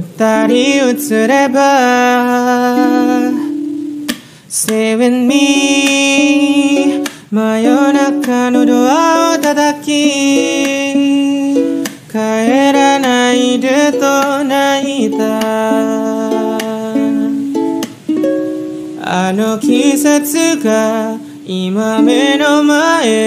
二人映れば Stay with me 真夜中のドアを叩き帰らないでと泣いた。あの季節が今目の前。